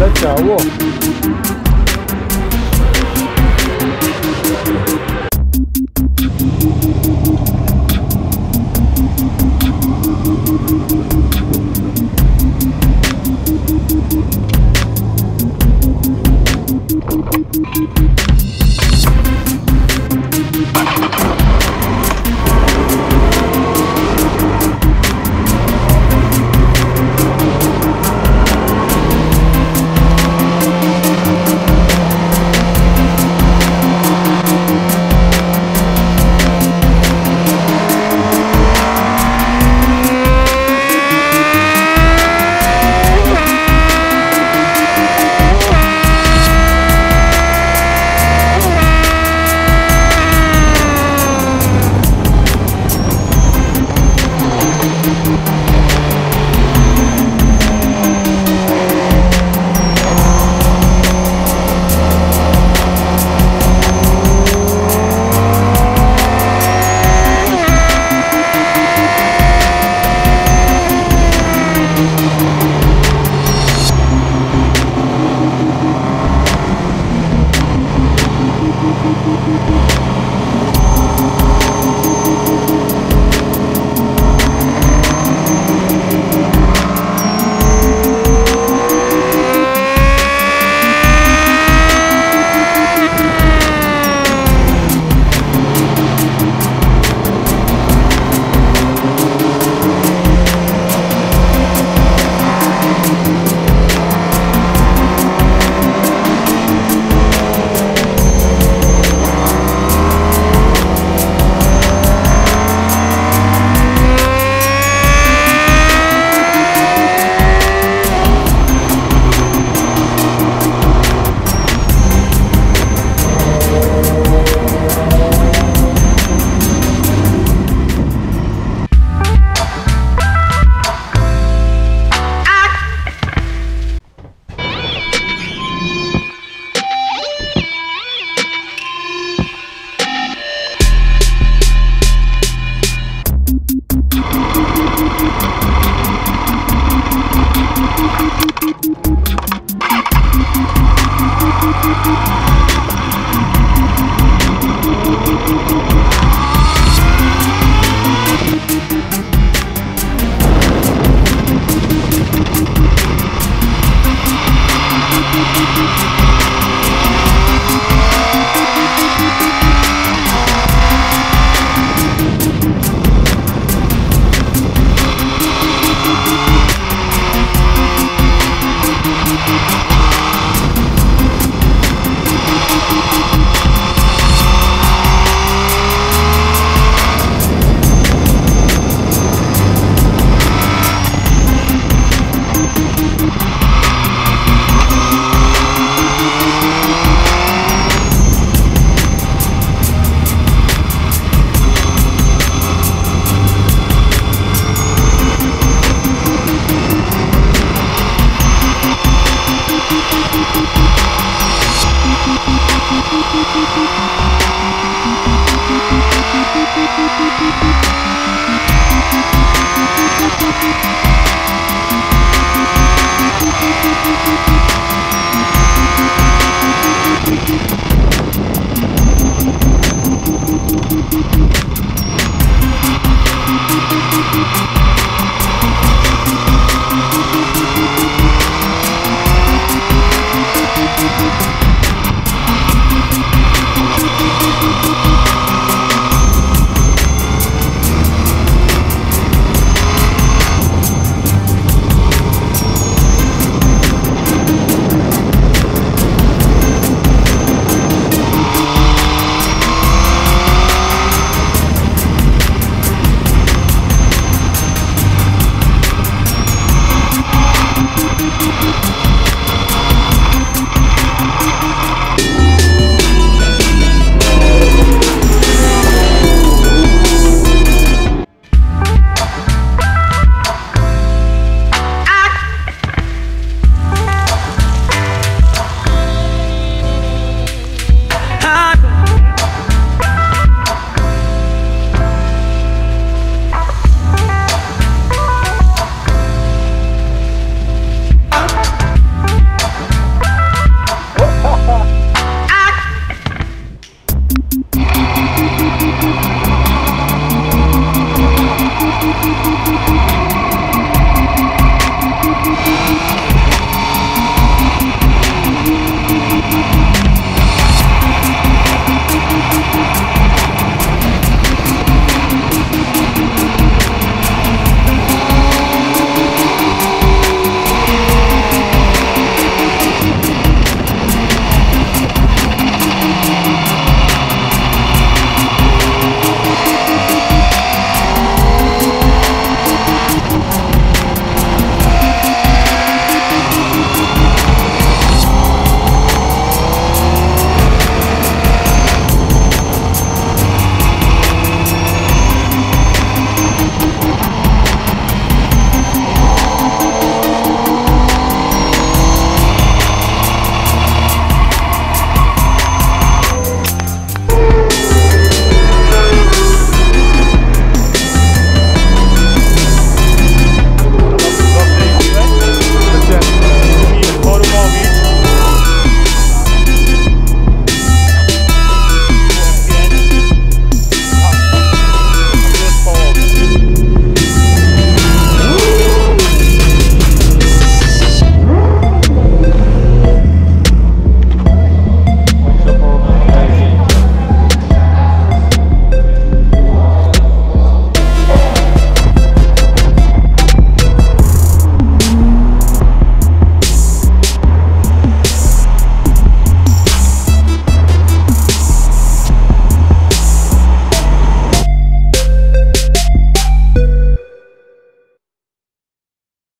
来럴 줄.